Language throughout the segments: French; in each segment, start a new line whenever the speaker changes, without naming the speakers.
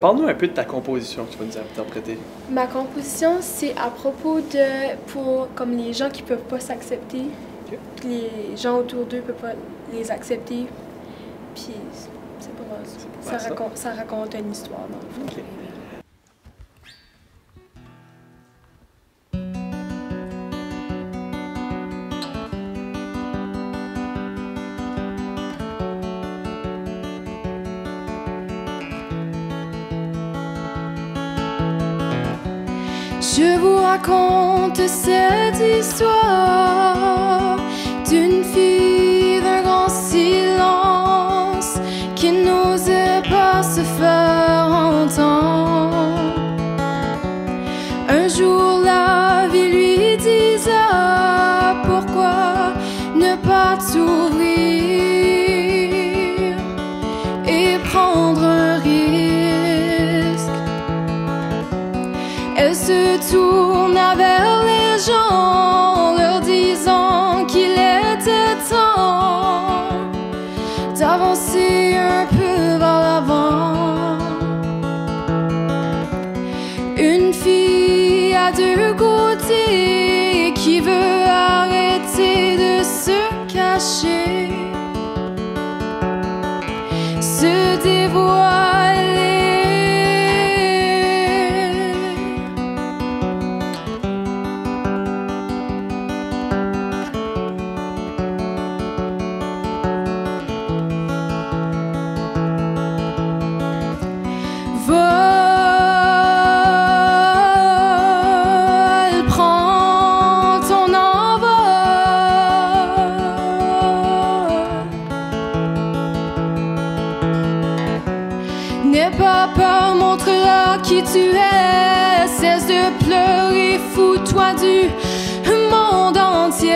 Parle-nous un peu de ta composition que tu vas nous interpréter.
Ma composition, c'est à propos de pour comme les gens qui peuvent pas s'accepter, les gens autour d'eux peuvent pas les accepter. Puis c'est pas mal. ça. Ça, raconte, ça raconte une histoire dans le fond.
Ok.
Je vous raconte cette histoire d'une fille d'un grand silence qui n'osait pas se faire entendre. Un jour, la vie lui disait pourquoi ne pas t'ouvrir Elle se tourna vers les gens, leur disant qu'il était temps d'avancer un peu vers l'avant. Une fille à deux côtés qui veut arrêter de se cacher, se dévoiler. Peur, montre-leur qui tu es. Cesse de pleurer, fous-toi du monde entier.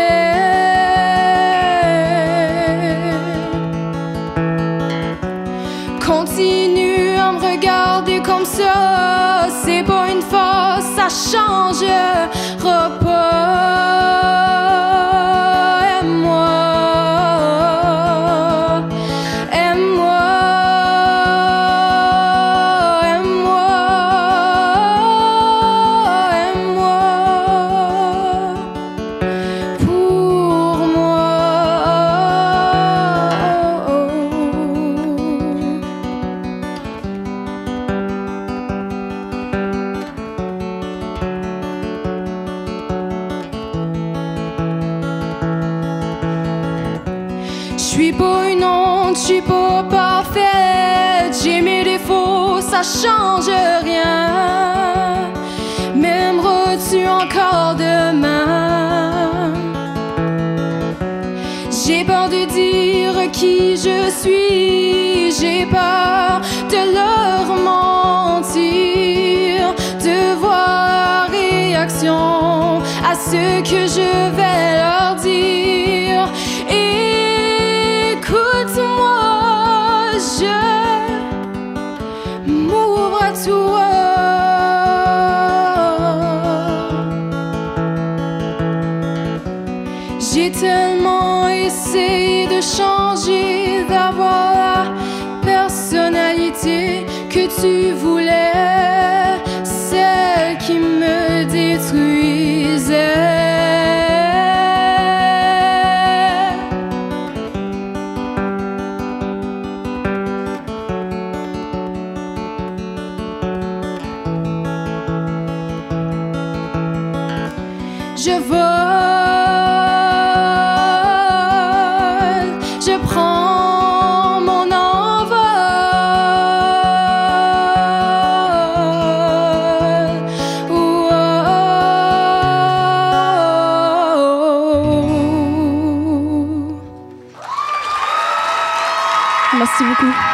Continue à me regarder comme ça, c'est pas une force, ça changera suis pas une honte, je suis pas parfaite. J'ai mes défauts, ça change rien. M'aimeras-tu encore demain? J'ai peur de dire qui je suis, j'ai peur de leur mentir, de voir réaction à ce que je essayé de changer, d'avoir la personnalité que tu voulais, celle qui me détruisait. Je Merci beaucoup.